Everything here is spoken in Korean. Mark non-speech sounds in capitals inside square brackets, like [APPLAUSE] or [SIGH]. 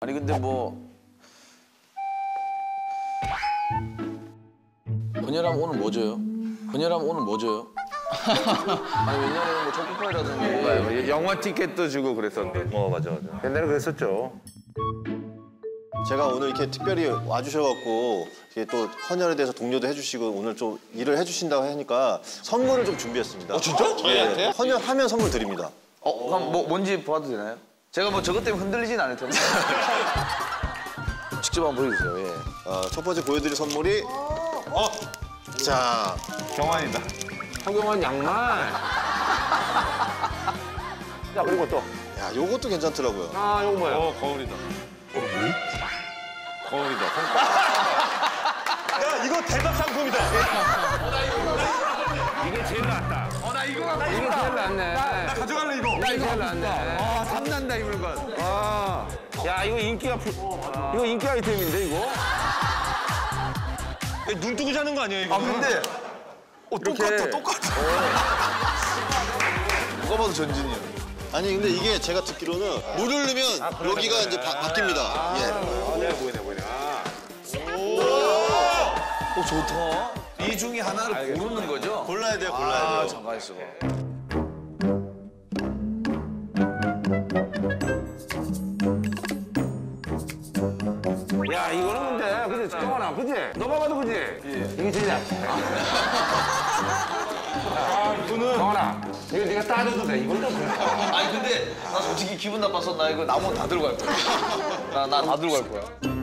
아니 근데 뭐 번열하면 오늘 뭐 줘요? 번열하면 오늘 뭐 줘요? [LAUGHS] 아니 옛날에는 뭐 초코파이라든지 영화 티켓도 주고 그랬었는데. 어 맞아 맞아. 옛날에 그랬었죠. 제가 오늘 이렇게 특별히 와주셔갖고 이렇게 또 헌혈에 대해서 독려도 해주시고 오늘 좀 일을 해주신다고 하니까 선물을 좀 준비했습니다. 어 진짜? 저희한테? 헌혈하면 선물 드립니다. 어 그럼 뭐 뭔지 봐도 되나요? 제가 뭐 저것 때문에 흔들리진 않을 텐데 [LAUGHS] 직접 한번 보여주세요 예. 어, 첫 번째 보여드릴 선물이 어, 자 경환이다. 허경환 양말. 자 그리고 또. 야, 요것도 괜찮더라고요. 아 이거 뭐야? 어 거울이다. 거울이다. [LAUGHS] 야 이거 대박 상품이다. 이게 제일 낫다. 어나 이거 나 이게 제일 낫네. 나 가져갈래 이거. 이게 제일 낫네. 아 탐난다 이 물건. 아. 야 이거 인기가 부... 이거 인기 아이템인데 이거? 눈 뜨고 자는 거 아니에요 이거? 아 근데 어, 똑같아 똑같아. 누가 봐도 전진이야 아니 근데 이게 제가 듣기로는 물을 넣으면 여기가 이제 바, 바뀝니다. 예. 아, 네 보이네 보이네. 아. 어 좋다 이 중에 하나를 고르는 거죠? 골라야 돼요, 골라야 아 돼요. 잠깐 있어 야 이거는 근데 그지 경환아 그지? 너가 봐도 그지? 이게 제일 낫다. 아 이거는 경환아 이거 네가 따져도 돼. 이건 좀 그렇다. 아니 근데 나 솔직히 기분 나빠서 나 이거 나무 다 들고 갈 거야 나 나 다 들고 갈 거야